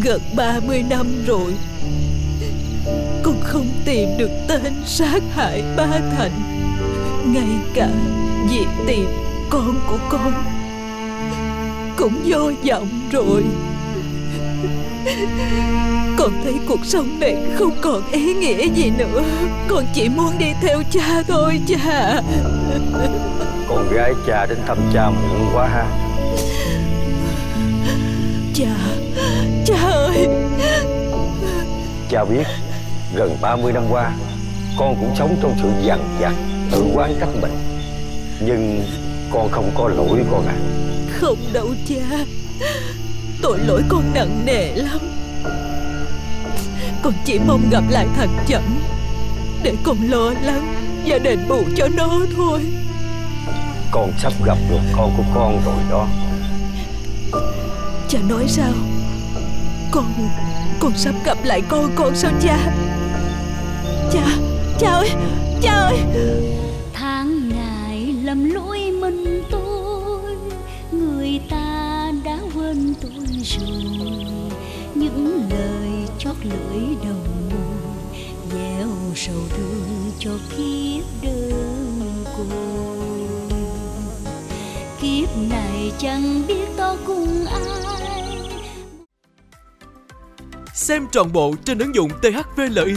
Gần 30 năm rồi. Con không tìm được tên sát hại ba Thành. Ngay cả việc tìm con của con Cũng vô vọng rồi. Con thấy cuộc sống này không còn ý nghĩa gì nữa. Con chỉ muốn đi theo cha thôi cha. Con gái cha đến thăm cha muộn quá ha. Cha Cha biết Gần 30 năm qua Con cũng sống trong sự dằn vặt Tự quán trách mình. Nhưng con không có lỗi con à Không đâu cha. Tội lỗi con nặng nề lắm. Con chỉ mong gặp lại thằng Chậm Để con lo lắng Và đền bù cho nó thôi. Con sắp gặp được con của con rồi đó. Cha nói sao con Con sắp gặp lại con con sao cha? Cha Cha ơi Cha ơi. Tháng ngày lầm lỗi mình tôi, người ta đã quên tôi rồi. Những lời chót lưỡi đầu môi gieo sầu thương cho kiếp đơn côi. Kiếp này chẳng biết to cùng ai Xem trọn bộ trên ứng dụng THVLI